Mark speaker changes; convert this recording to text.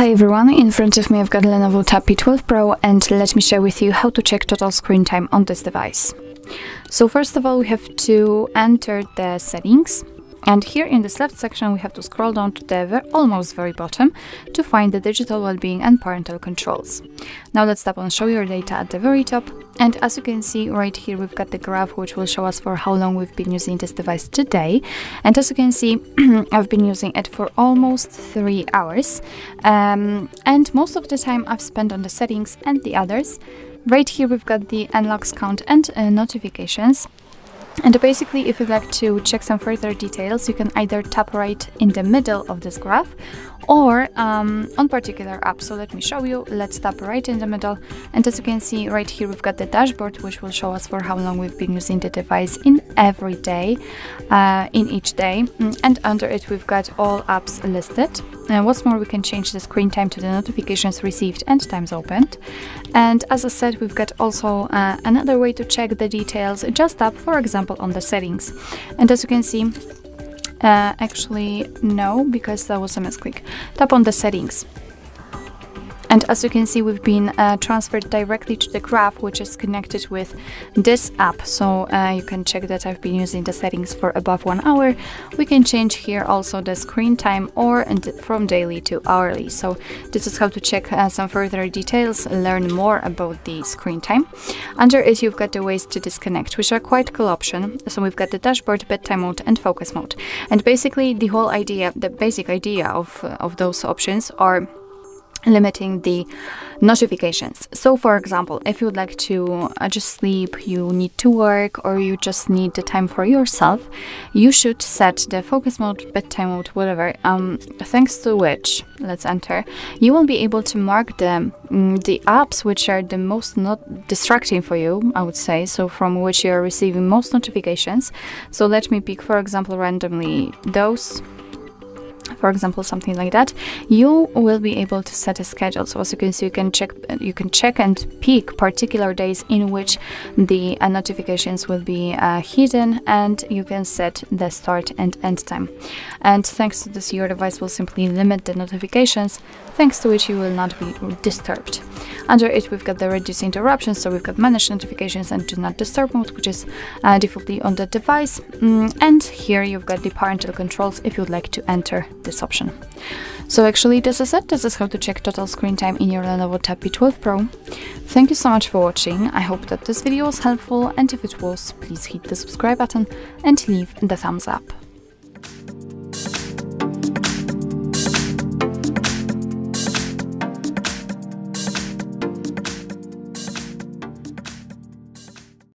Speaker 1: Hi everyone, in front of me I've got Lenovo Tab P12 Pro and let me share with you how to check total screen time on this device. So first of all we have to enter the settings and here in this left section, we have to scroll down to the almost very bottom to find the digital well-being and parental controls. Now let's tap on show your data at the very top. And as you can see right here, we've got the graph which will show us for how long we've been using this device today. And as you can see, I've been using it for almost three hours. Um, and most of the time I've spent on the settings and the others. Right here we've got the unlocks count and uh, notifications. And basically, if you'd like to check some further details, you can either tap right in the middle of this graph or um, on particular app. So let me show you. Let's tap right in the middle. And as you can see right here, we've got the dashboard, which will show us for how long we've been using the device in every day, uh, in each day. Mm, and under it, we've got all apps listed. And what's more, we can change the screen time to the notifications received and times opened. And as I said, we've got also uh, another way to check the details. Just tap, for example, on the settings. And as you can see, uh, actually, no, because that was a misclick. Tap on the settings. And as you can see, we've been uh, transferred directly to the graph, which is connected with this app. So uh, you can check that I've been using the settings for above one hour. We can change here also the screen time or from daily to hourly. So this is how to check uh, some further details, learn more about the screen time. Under it, you've got the ways to disconnect, which are quite cool option. So we've got the dashboard, bedtime mode and focus mode. And basically the whole idea, the basic idea of, of those options are limiting the notifications. So for example, if you would like to uh, just sleep, you need to work, or you just need the time for yourself, you should set the focus mode, bedtime mode, whatever, um, thanks to which, let's enter, you will be able to mark the, mm, the apps which are the most not distracting for you, I would say, so from which you are receiving most notifications. So let me pick, for example, randomly those for example something like that you will be able to set a schedule. So as you can see you can check you can check and pick particular days in which the uh, notifications will be uh, hidden and you can set the start and end time. And thanks to this your device will simply limit the notifications thanks to which you will not be disturbed. Under it we've got the reduce interruptions so we've got manage notifications and do not disturb mode which is uh, defaultly on the device. Mm, and here you've got the parental controls if you'd like to enter this option. So actually this is it, this is how to check total screen time in your Lenovo Tab P12 Pro. Thank you so much for watching, I hope that this video was helpful and if it was, please hit the subscribe button and leave the thumbs up.